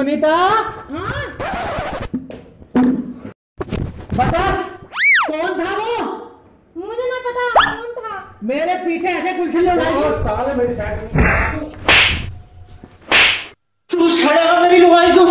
सुनीता? बता कौन था वो? मुझे ना पता कौन था? मेरे पीछे ऐसे कुल्छे लोग साले मेरी शर्ट तू छड़ेगा मेरी लुगाई तू